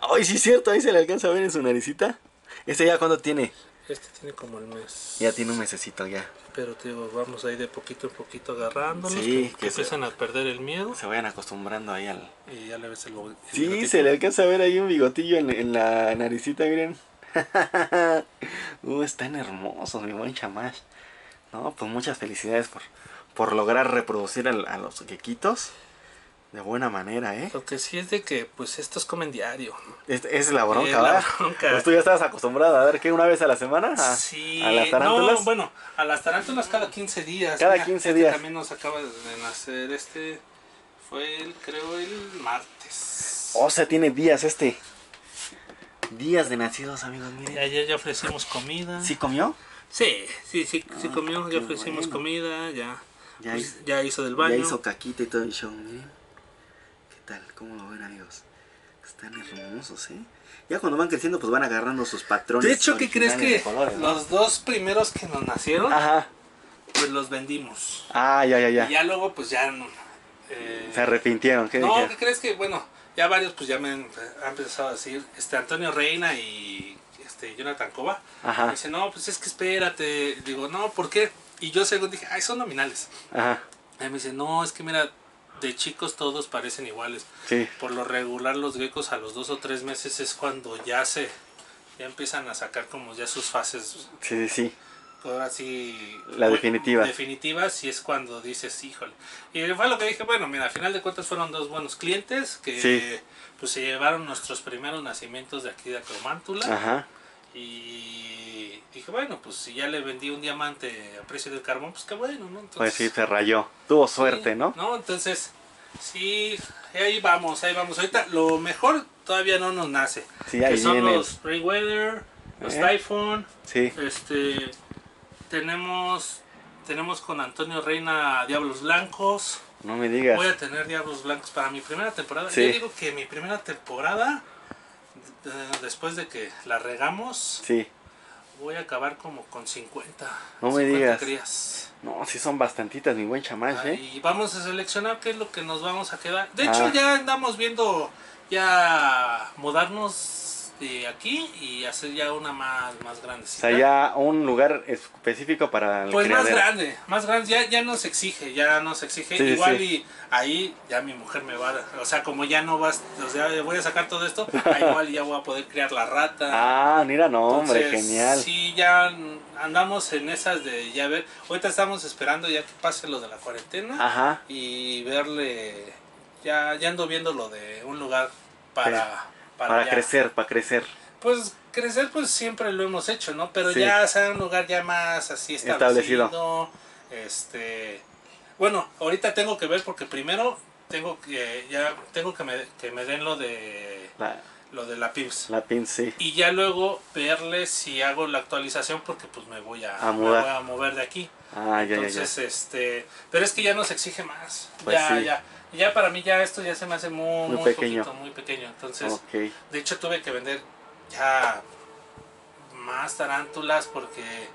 B: Ay, sí es cierto, ahí se le alcanza a ver en su naricita. ¿Este ya cuándo tiene?
A: Este tiene como el mes.
B: Ya tiene un mesecito ya.
A: Pero te digo, vamos ahí de poquito en poquito agarrándolos.
B: Sí,
A: que,
B: que se-
A: empiezan a perder el miedo.
B: Se vayan acostumbrando ahí al...
A: Y ya le ves el, el
B: Sí,
A: bigotito.
B: se le alcanza a ver ahí un bigotillo en, en la naricita, miren. uh, están hermosos, mi buen chamash. No, pues muchas felicidades por, por lograr reproducir a, los quequitos de buena manera, ¿eh?
A: Lo que sí es de que, pues, estos comen diario.
B: Es, es la bronca,
A: Es la
B: ¿verdad?
A: bronca.
B: Pues tú ya estabas acostumbrado a ver que una vez a la semana a,
A: sí.
B: a las tarántulas.
A: No, bueno, a las tarántulas cada 15 días.
B: Cada
A: Mira,
B: 15
A: este
B: días.
A: También nos acaba de nacer este. Fue el, creo, el martes.
B: O sea, tiene días este. Días de nacidos, amigos, miren.
A: ayer ya ofrecimos comida.
B: ¿Sí comió?
A: Sí, sí, sí, sí
B: Ah,
A: comió, ya ofrecimos
B: bueno.
A: comida, ya,
B: Ya,
A: pues,
B: hizo,
A: ya hizo del baño.
B: ya hizo caquita y todo el show, miren. ¿Qué tal? ¿Cómo lo ven, amigos? Están hermosos, ¿eh? Ya cuando van creciendo, pues van agarrando sus patrones.
A: De hecho, ¿qué crees que
B: de colores, ¿no?
A: los dos primeros que nos nacieron,
B: Ajá.
A: pues los vendimos?
B: Ah, ya, ya,
A: Y
B: ya.
A: ya luego, pues ya eh,
B: Se arrepintieron, ¿qué
A: no,
B: dijeron?
A: ¿qué crees que? Bueno, ya varios, pues ya me han, han empezado a decir, este Antonio Reina y este Jonathan Cova.
B: Ajá.
A: Me dice, no, pues es que espérate. Digo, no, ¿por qué? Y yo según dije, ay, son nominales.
B: Ajá.
A: Y me dice, no, es que mira, de chicos todos parecen iguales.
B: Sí.
A: Por lo regular los geckos a los dos o tres meses es cuando ya se ya empiezan a sacar como ya sus fases
B: Sí, sí, sí.
A: ahora sí
B: La definitiva.
A: definitivas y es cuando dices híjole y fue lo que dije bueno mira a final de cuentas fueron dos buenos clientes que
B: Sí.
A: pues se llevaron nuestros primeros nacimientos de aquí de Acromántula
B: Ajá.
A: Y dije bueno pues si ya le vendí un diamante a precio del carbón pues qué bueno no
B: Pues sí,
A: Entonces,
B: se rayó. Tuvo suerte,
A: Sí,
B: ¿no?
A: No, entonces, sí, ahí vamos, ahí vamos. Ahorita lo mejor todavía no nos nace.
B: Sí, ahí
A: que son
B: viene.
A: los Weather, los
B: ¿Eh?
A: Typhoon,
B: Sí.
A: este, tenemos, tenemos con Antonio Reina Diablos Blancos.
B: No me digas.
A: Voy a tener Diablos Blancos para mi primera temporada.
B: Sí.
A: Yo digo que mi primera temporada, después de que la regamos,
B: Sí.
A: voy a acabar como con 50.
B: No me
A: 50
B: digas.
A: crías.
B: No, sí son bastantitas, mi buen chamash, ¿eh?
A: Y vamos a seleccionar qué es lo que nos vamos a quedar. De hecho,
B: Ah.
A: ya andamos viendo ya mudarnos de aquí y hacer ya una más, más grande.
B: O sea, ya un lugar específico para el
A: Pues más grande, más grande, ya, ya nos exige, ya nos exige.
B: Sí,
A: Igual
B: sí.
A: y ahí ya mi mujer me va a, o sea, como ya no vas, o sea, voy a sacar todo esto, ahí igual ya voy a poder criar la rata.
B: Ah, mira, no, hombre, genial.
A: Sí, ya andamos en esas de ya ver. Ahorita estamos esperando ya que pase lo de la cuarentena
B: Ajá.
A: y verle. Ya, ya ando viendo lo de un lugar para.
B: Para
A: ya-
B: crecer, para crecer.
A: Pues crecer, pues siempre lo hemos hecho, ¿no? Pero
B: Sí.
A: ya sea un lugar ya más así establecido.
B: Establecido.
A: Este. Bueno, ahorita tengo que ver porque primero tengo que ya tengo que me, que me den lo de
B: La,
A: lo de la PIMS
B: la pin, sí.
A: y ya luego verle si hago la actualización porque pues me voy a,
B: A
A: me
B: mudar.
A: voy a mover de aquí.
B: Ah, ya, ya,
A: Entonces,
B: ya.
A: este, pero es que ya nos exige más.
B: Pues
A: ya,
B: sí.
A: ya. Ya para mí ya esto ya se me hace muy,
B: Muy
A: muy,
B: pequeño.
A: poquito, muy pequeño. Entonces, de hecho tuve que vender ya más tarántulas porque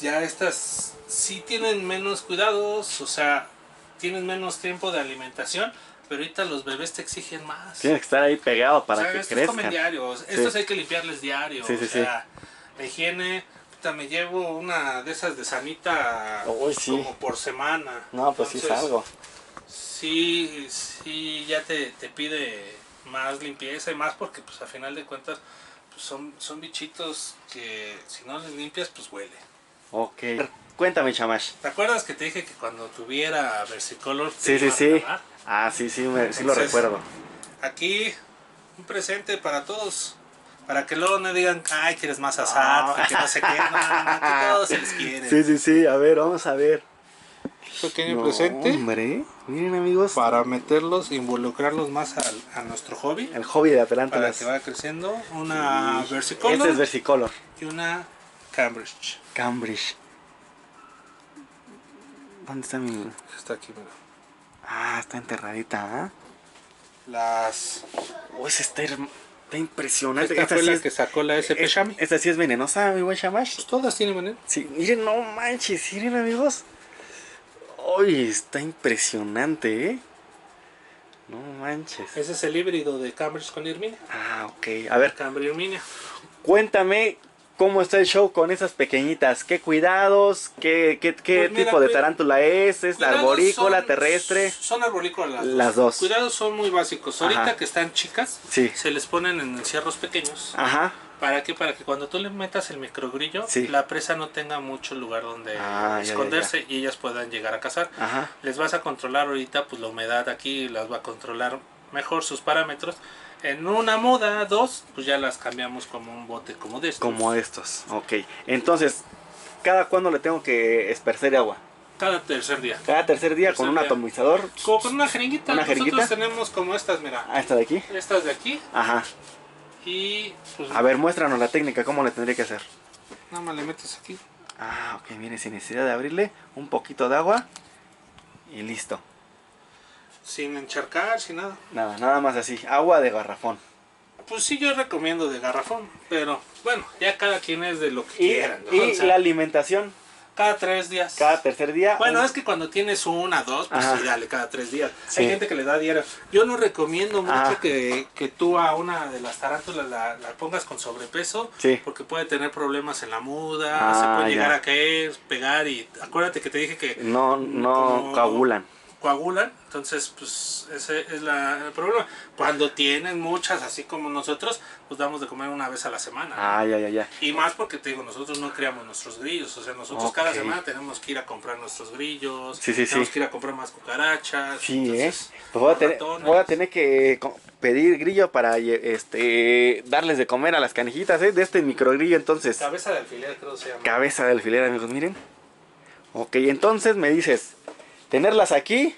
A: ya estas sí tienen menos cuidados, o sea, tienen menos tiempo de alimentación, pero ahorita los bebés te exigen más.
B: Tiene que estar ahí pegado para
A: O sea,
B: que
A: estos comen
B: crezcan.
A: diario, estos hay que limpiarles diario.
B: Sí, sí,
A: o sea, la higiene, puta, me llevo una de esas de sanita
B: sí.
A: como por semana.
B: No, pues sí es
A: Entonces,
B: algo.
A: Sí, sí, ya te, te pide más limpieza y más porque pues a final de cuentas pues, son, son bichitos que si no les limpias pues huele.
B: Ok. Cuéntame, chamash.
A: ¿Te acuerdas que te dije que cuando tuviera versicolor te
B: Sí, sí,
A: a
B: sí. Ah, sí, sí, me- sí lo recuerdo.
A: Aquí un presente para todos. Para que luego no digan, ay, quieres más asad,
B: Ah.
A: que no sé qué. No, no, no, que todos se les quiere.
B: Sí, sí, sí. A ver, vamos a ver.
A: Pequeño
B: No,
A: presente
B: Hombre, miren amigos.
A: para meterlos, involucrarlos más al- a nuestro hobby.
B: El hobby de
A: Para
B: Atlántidas.
A: que vaya creciendo. Una versicolor
B: Este es versicolor.
A: y una Cambridge.
B: Cambridge. ¿Dónde está mi.?
A: Está aquí, mira.
B: Ah, está enterradita, ¿ah?
A: Las.
B: Uy, esa está, está impresionante.
A: Esta fue
B: sí
A: la
B: es-
A: que sacó la SP
B: eh,
A: Shami.
B: Esta sí es venenosa, mi buen Shamash.
A: Pues todas tienen veneno.
B: Sí, miren, no manches, miren amigos. Uy, está impresionante, ¿eh? No manches.
A: Ese es el híbrido de Cambridge con Irminia.
B: Ah, ok. A ver,
A: Cambridge Irminia.
B: cuéntame cómo está el show con esas pequeñitas. ¿Qué cuidados? ¿Qué, qué, qué
A: Pues mira,
B: tipo de tarántula es? ¿Es arborícola,
A: son-
B: terrestre?
A: Son arborícolas las,
B: Las dos.
A: Cuidados son muy básicos.
B: Ajá.
A: Ahorita que están chicas,
B: Sí.
A: se les ponen en encierros pequeños.
B: Ajá.
A: ¿Para qué? Para que cuando tú le metas el microgrillo,
B: Sí.
A: la presa no tenga mucho lugar donde
B: Ah, ya, ya,
A: esconderse y ellas puedan llegar a cazar.
B: Ajá.
A: Les vas a controlar ahorita pues la humedad aquí, las va a controlar mejor sus parámetros. En una muda, dos, pues ya las cambiamos como un bote como de estos.
B: Como estos. Ok. Entonces, ¿cada cuándo le tengo que esparcer agua?
A: Cada tercer día.
B: Cada tercer día con
A: Tercer
B: un
A: día.
B: atomizador.
A: Como con una jeringuita.
B: ¿Una
A: Nosotros
B: jeringuita?
A: tenemos como estas, mira.
B: Ah, esta de aquí.
A: Estas de aquí.
B: Ajá.
A: Y pues
B: A ver, muéstranos la técnica, cómo le tendría que hacer.
A: nada más le metes aquí.
B: Ah, ok, mire, sin necesidad de abrirle, un poquito de agua y listo.
A: Sin encharcar, sin nada.
B: Nada, nada más así, agua de garrafón.
A: Pues sí, yo recomiendo de garrafón. Pero bueno, ya cada quien es de lo que
B: Y,
A: quieran. ¿no?
B: y
A: O sea,
B: la alimentación,
A: cada tres días.
B: cada tercer día.
A: Bueno,
B: un-
A: es que cuando tienes una, dos, pues sí, dale cada tres días.
B: Sí.
A: Hay gente que le da diario. Yo no recomiendo mucho que, que tú a una de las tarántulas la, la pongas con sobrepeso,
B: Sí.
A: porque puede tener problemas en la muda,
B: Ah,
A: se puede llegar
B: ya.
A: a caer, pegar y acuérdate que te dije que
B: No, no
A: como-
B: coagulan.
A: Coagulan, entonces pues ese es la, el problema. Cuando tienen muchas, así como nosotros, pues damos de comer una vez a la semana.
B: Ah, ya, ya, ya.
A: Y más porque te digo, nosotros no criamos nuestros grillos, o sea, nosotros cada semana tenemos que ir a comprar nuestros grillos,
B: Sí, sí,
A: tenemos
B: sí.
A: que ir a comprar más cucarachas.
B: Sí,
A: entonces,
B: ¿eh? Pues voy a, tener, voy a tener que pedir grillo para lle- este darles de comer a las canejitas, ¿eh? De este microgrillo, entonces.
A: Cabeza de alfiler creo que se llama.
B: Cabeza de alfiler, amigos, miren. Ok, entonces me dices, tenerlas aquí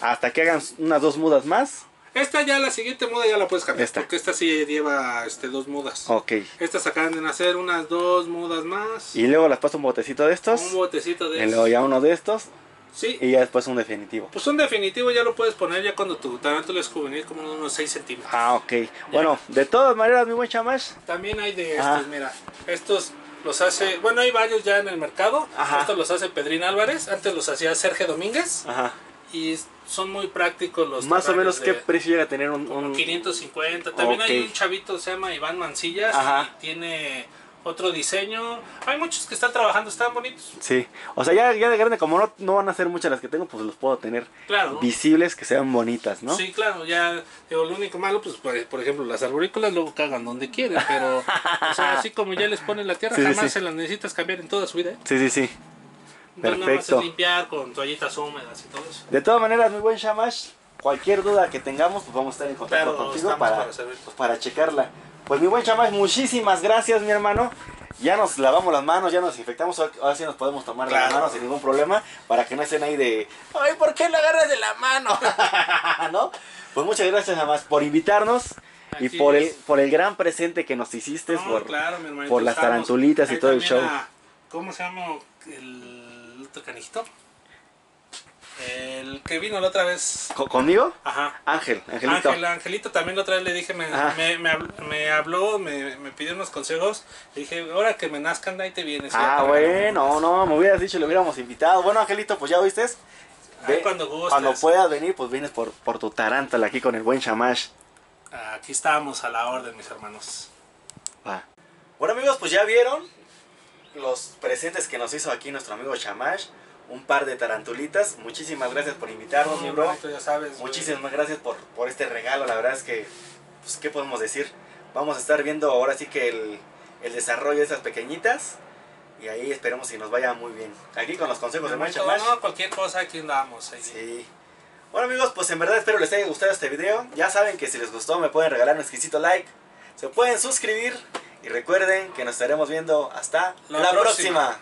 B: hasta que hagan unas dos mudas más.
A: Esta ya, la siguiente muda ya la puedes cambiar,
B: Esta.
A: porque esta sí lleva este, dos mudas.
B: Ok.
A: Estas acaban de nacer unas dos mudas más.
B: Y luego las paso un botecito de estos.
A: un botecito de
B: Y luego ya uno de estos.
A: Sí,
B: Y ya después un definitivo.
A: pues un definitivo ya lo puedes poner ya cuando tu tarántula es juvenil, como unos 6 centímetros.
B: Ah, ok. Bueno, de todas maneras, mi buen chamash.
A: También hay de
B: Ajá.
A: estos, mira. Estos los hace, bueno, hay varios ya en el mercado.
B: Ajá.
A: Estos los hace Pedrín Álvarez. Antes los hacía Sergio Domínguez.
B: Ajá.
A: Y son muy prácticos los
B: Más o menos, ¿qué precio llega a tener un...? un-
A: 550. También hay un chavito, se llama Iván Mancillas.
B: Ajá.
A: Y tiene otro diseño. Hay muchos que están trabajando, están bonitos.
B: Sí. O sea, ya, ya de grande, como no, no van a ser muchas las que tengo, pues los puedo tener
A: Claro.
B: visibles, que sean bonitas, ¿no?
A: Sí, claro, ya, digo, lo único malo, pues, por, por ejemplo, las arborícolas luego cagan donde quieren, pero, o sea, así como ya les ponen la tierra,
B: Sí,
A: jamás
B: sí.
A: se las necesitas cambiar en toda su vida, ¿eh?
B: Sí, sí, sí.
A: Entonces, nada más
B: Perfecto.
A: es limpiar con toallitas húmedas y todo eso.
B: De todas maneras, mi buen Shamash, cualquier duda que tengamos, pues vamos a estar en contacto
A: Claro,
B: contigo para,
A: para
B: pues, para checarla. Pues mi buen Shamash, muchísimas gracias, mi hermano. Ya nos lavamos las manos, ya nos infectamos, ahora sí nos podemos tomar las
A: Claro.
B: manos sin ningún problema, para que no estén ahí de, ay, ¿por qué lo agarras de la mano? ¿No? Pues muchas gracias, Shamash, por invitarnos y por el, por el gran presente que nos hiciste,
A: No,
B: por,
A: claro,
B: por las tarantulitas y todo el show.
A: a- ¿Cómo se llama el otro canijito? El que vino la otra vez.
B: ¿Co- ¿Conmigo?
A: Ajá.
B: Ángel, Angelito.
A: Ángel, Angelito también la otra vez le dije, me,
B: Ajá.
A: me, me me habló, me, me pidió unos consejos. Le dije, ahora que me nazcan, ahí te vienes.
B: Ah, bueno, no, me hubieras dicho, le hubiéramos invitado. Bueno, Angelito, pues ya oíste.
A: Ahí cuando gustes.
B: Cuando puedas venir, pues vienes por, por tu tarántula aquí con el buen Shamash.
A: Aquí estamos a la orden, mis hermanos.
B: Va. Bueno, amigos, pues ya vieron los presentes que nos hizo aquí nuestro amigo Shamash. Un par de tarantulitas. Muchísimas gracias por invitarnos, mi bro.
A: hermanito, ya sabes. güey.
B: Muchísimas gracias por, por este regalo. La verdad es que, pues, ¿qué podemos decir? Vamos a estar viendo ahora sí que el, el desarrollo de esas pequeñitas. Y ahí esperemos que nos vaya muy bien. Aquí con los consejos de
A: Hermanito,
B: Shamash.
A: no, cualquier cosa aquí andamos. ahí.
B: Sí. Bueno amigos, pues en verdad espero les haya gustado este video. Ya saben que si les gustó me pueden regalar un exquisito like. Se pueden suscribir. Y recuerden que nos estaremos viendo hasta
A: La
B: la,
A: próxima.
B: próxima.